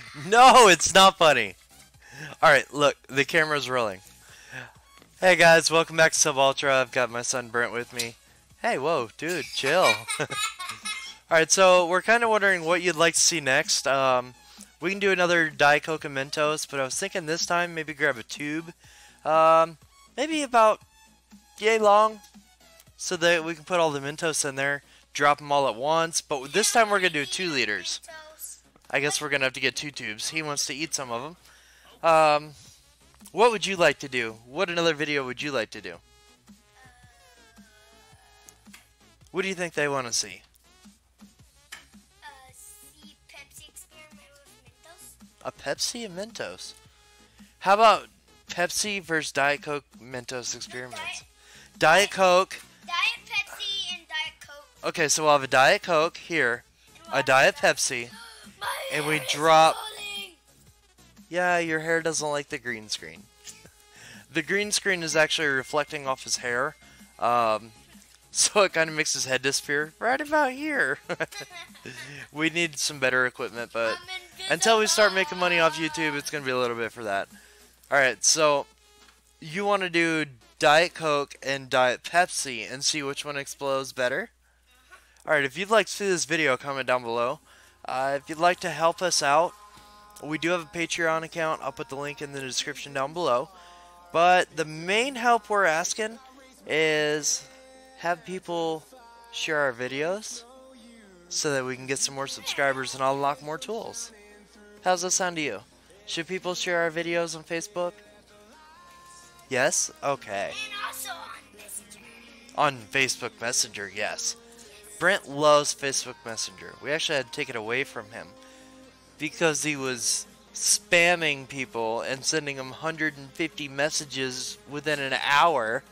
No, it's not funny. Alright, look, the camera's rolling. Hey guys, welcome back to Sub Ultra. I've got my son Brent with me. Hey, whoa, dude, chill. Alright, so we're kind of wondering what you'd like to see next. Um, we can do another and Mentos, but I was thinking this time maybe grab a tube. Um, maybe about yay long, so that we can put all the Mentos in there, drop them all at once. But this time we're going to do two liters. I guess we're going to have to get two tubes. He wants to eat some of them. Um, what would you like to do? What another video would you like to do? What do you think they want to see? Uh, see Pepsi experiment with Mentos. A Pepsi and Mentos. How about Pepsi versus Diet Coke Mentos experiments? Diet Coke. Diet Pepsi and Diet Coke. Okay, so we'll have a Diet Coke here, a Diet Pepsi. And we drop-. Yeah, your hair doesn't like the green screen. the green screen is actually reflecting off his hair. Um, so it kind of makes his head disappear right about here. we need some better equipment, but until we start making money off. YouTube, it's going to be a little bit for that. Alright, so you want to do Diet Coke and Diet Pepsi and see which one explodes better? Alright, if you'd like to see this video, comment down below. Uh, if you'd like to help us out, we do have a Patreon account. I'll put the link in the description down below. But the main help we're asking is have people share our videos so that we can get some more subscribers and unlock more tools. How's that sound to you? Should people share our videos on Facebook? Yes? Okay. And also on Messenger. On Facebook Messenger, yes. Brent loves Facebook Messenger. We actually had to take it away from him because he was spamming people and sending them 150 messages within an hour.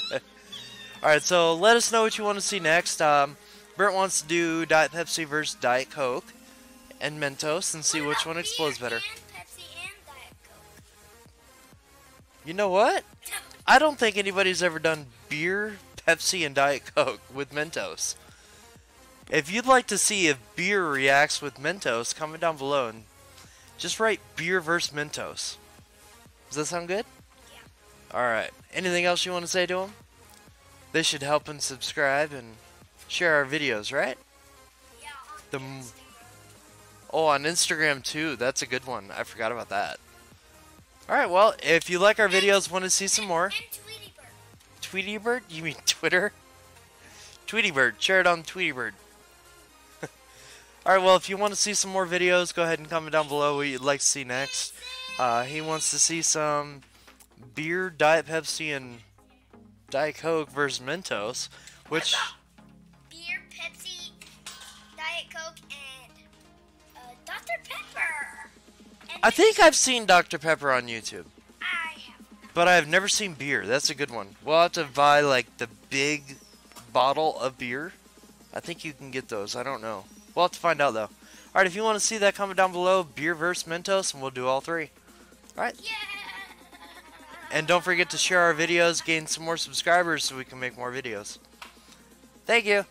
Alright, so let us know what you want to see next. Um, Brent wants to do Diet Pepsi versus Diet Coke and Mentos and see which one explodes better. You know what? I don't think anybody's ever done beer, Pepsi, and Diet Coke with Mentos. If you'd like to see if beer reacts with Mentos, comment down below and just write beer versus Mentos. Does that sound good? Yeah. Alright. Anything else you want to say to them? They should help and subscribe and share our videos, right? Yeah, The. Oh, on Instagram too. That's a good one. I forgot about that. Alright, well, if you like our videos, want to see some more, And Tweety Bird. Tweety Bird? You mean Twitter? Tweety Bird. Share it on Tweety Bird. Alright, well, if you want to see some more videos, go ahead and comment down below what you'd like to see next. Uh, he wants to see some beer, Diet Pepsi, and Diet Coke versus Mentos, which Beer, Pepsi, Diet Coke, and uh, Dr. Pepper. And I think I've seen Dr. Pepper on YouTube. But I've never seen beer. That's a good one. We'll have to buy like the big bottle of beer. I think you can get those. I don't know. We'll have to find out though. Alright, if you want to see that, comment down below. Beer versus Mentos, and we'll do all three. Alright. Yeah. And don't forget to share our videos, gain some more subscribers so we can make more videos. Thank you.